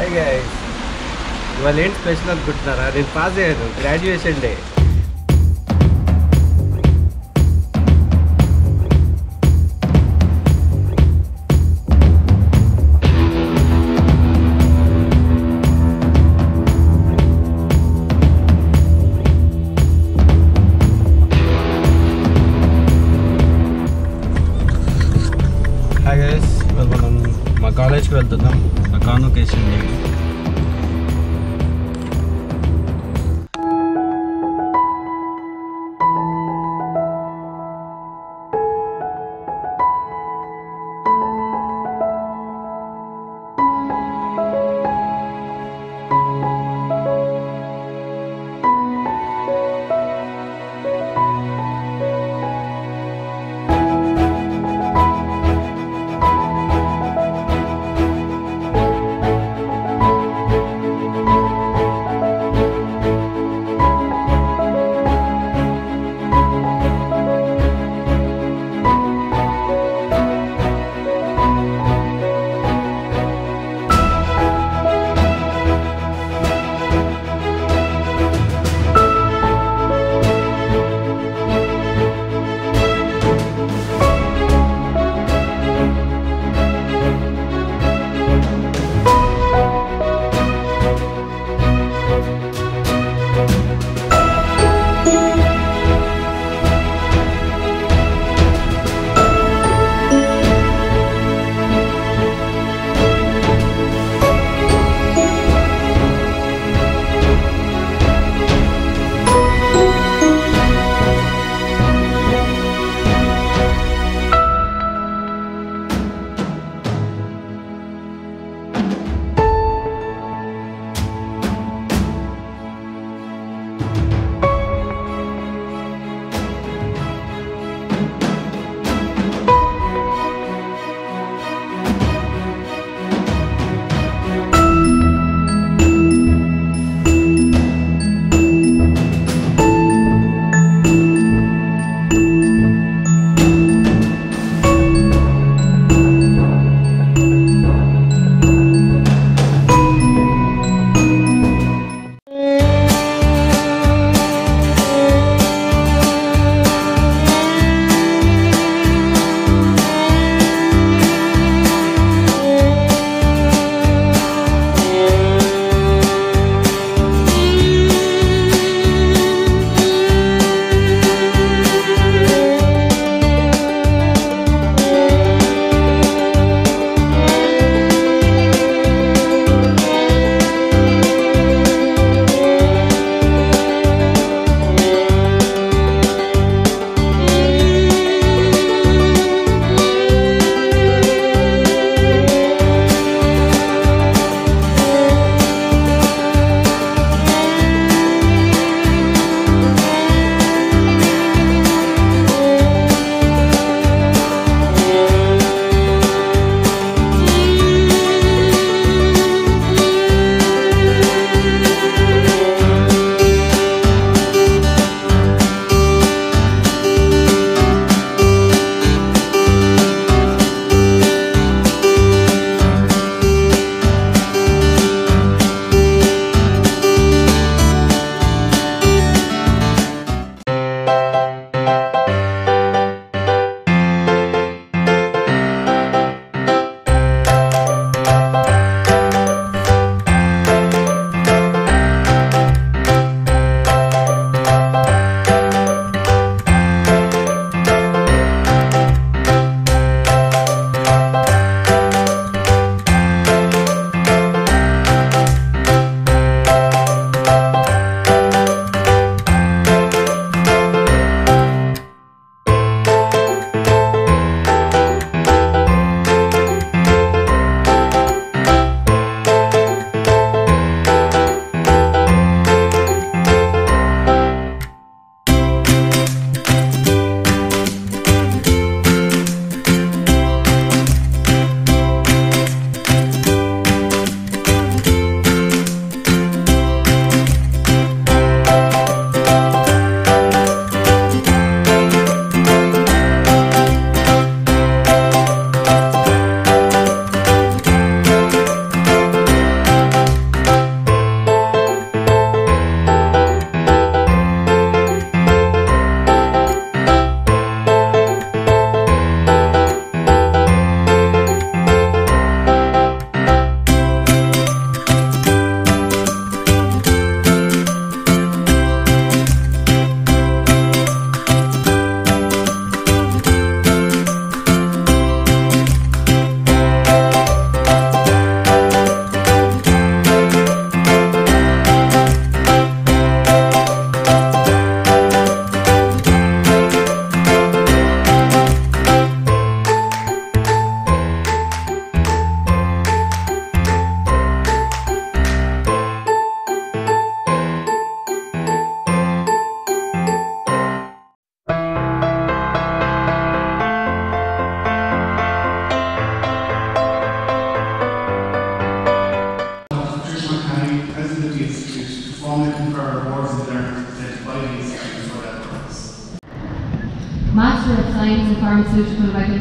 Hi guy ఇవాళ ఏంటి special అనుకుంటున్నారా? నేను పాస్ అయ్యాను గ్రాడ్యుయేషన్ డే कॉलेज को वेलता था कानों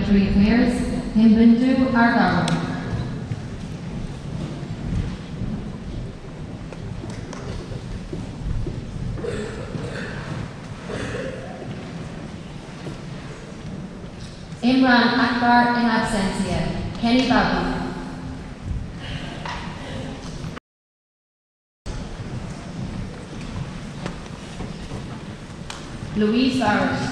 Regulatory Affairs, Himbindu Argawa. Imran Akbar in absentia. Kenny Babu. Louise Bowers.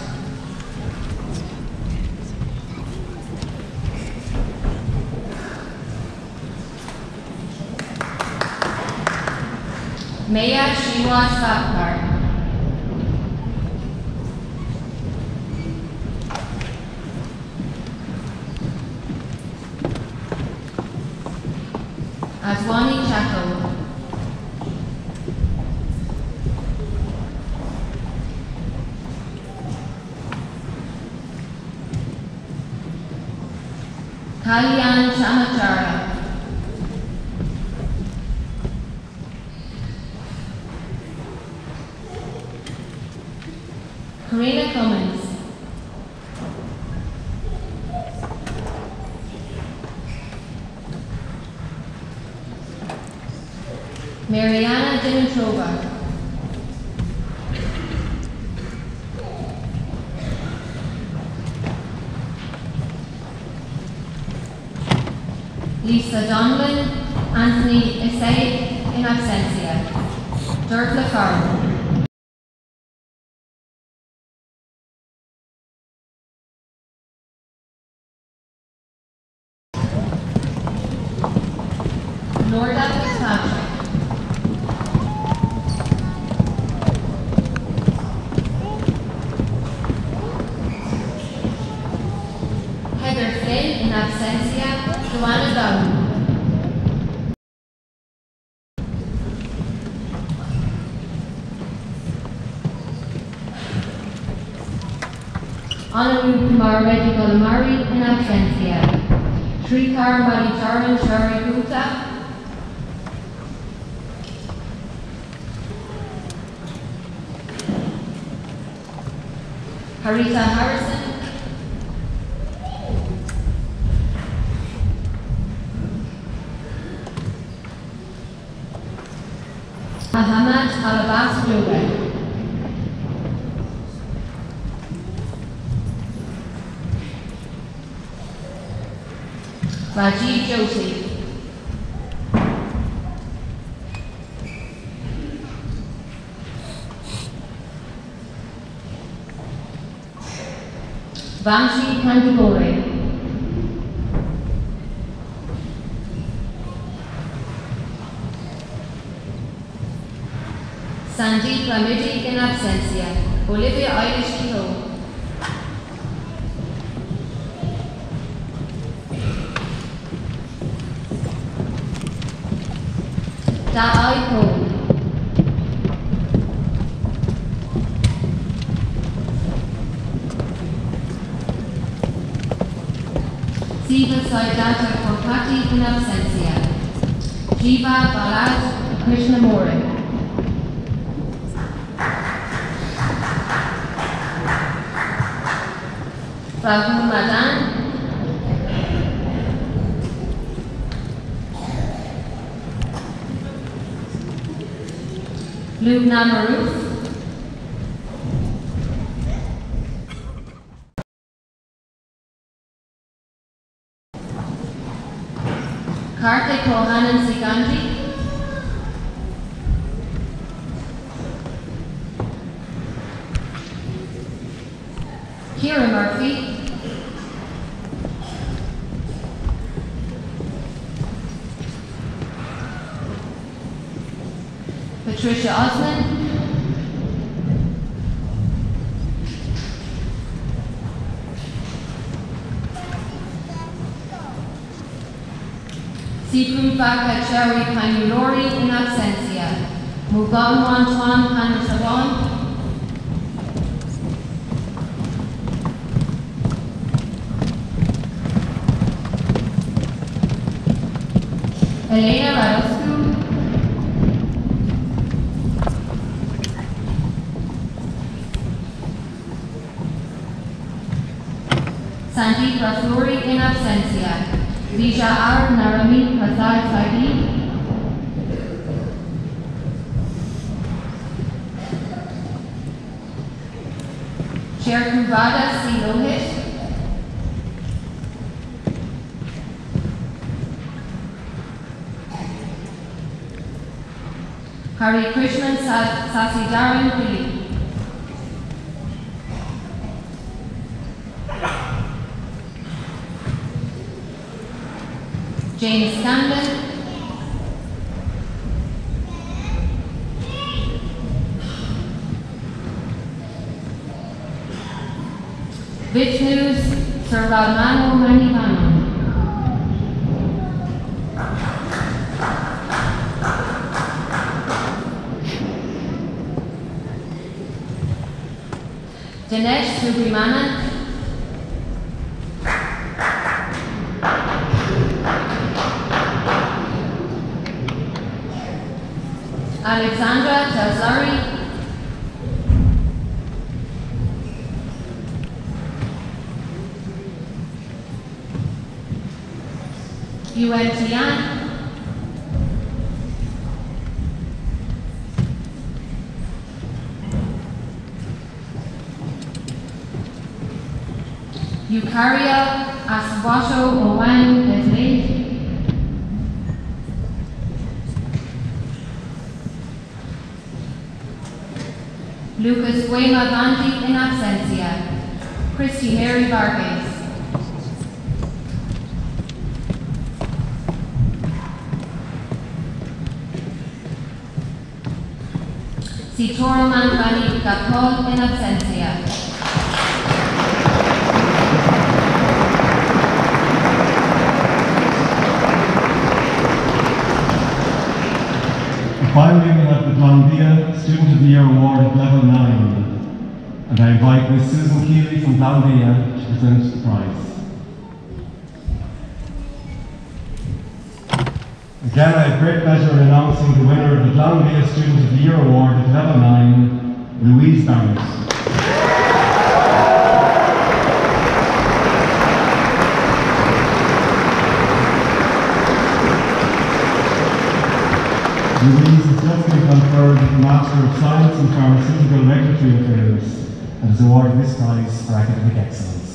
Maya Shiwa Sapkar. Aswani Karina Cummins. Mariana Dimitrova. Lisa Donlan, Anthony Essay in absentia. Dirk LaFarge. Heather in absentia. Joanna Kumar Reddy Golamari in absentia. Shrikar Malicharan Shari Gupta. Harita Harrison. Muhammad Alabas. Rajiv Joshi. Vamshi Kandukuri. Sandeep Ramiji in absentia. Olivia Eilish Kehoe. Da Ai Ho. Siva Saidata Korpati in absentia. Jiva Balaj Krishnamurti. Rahul Madan. Lubna Maruf. Patricia Osman. Sipru Bakachari Panulori in absentia. Mugam Wantuan Panasawan. Elena Radoscu. Sati Prasuri in absentia. Bija'ar Narami Prasad Sati. Chair Kuvada C. Lohit. Krishna Sasi Dharan Pili. James Scanlon. Vishnu's Sarvamano Manivano. Dinesh Subramanian. Alexandra Tazari. Yuen Tian. Eukarya Aswasho Owan Esmate. Lucas Guema Ganti in absentia. Christy Mary Vargas. Sitoro Manvani Kapol in absentia. Finally, Blondia Student of the Year Award at level 9. And I invite Miss Susan Keeley from Blondia to present the prize. Again, I have great pleasure in announcing the winner of the Blondia Student of the Year Award at level 9, Louise Barrett. Louise been conferred the Master of Science in Pharmaceutical Regulatory Affairs and is awarded this prize for academic excellence.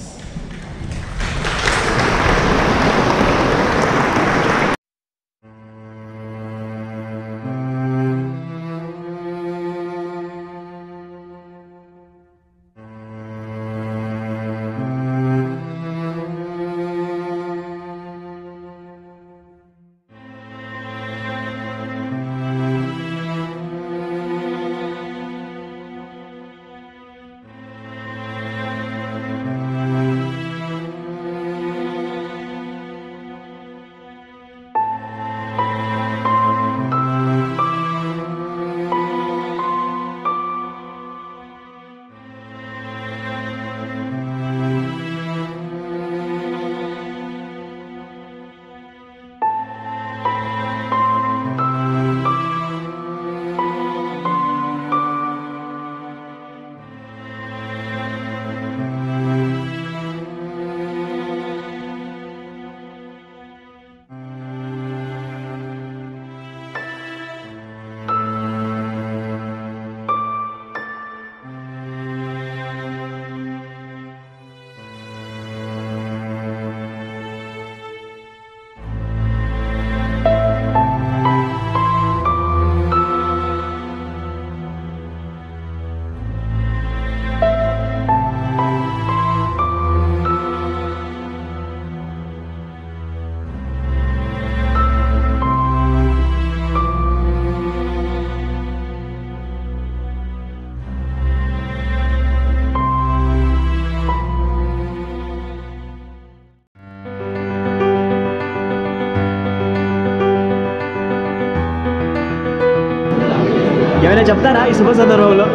ఏమైనా చెప్తారా ఈ శుభ సందర్భంలో